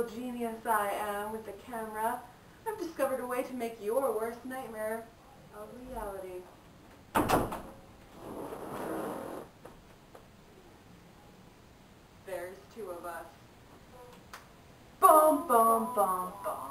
little genius I am with the camera, I've discovered a way to make your worst nightmare a reality. There's two of us. Boom, boom, boom, boom.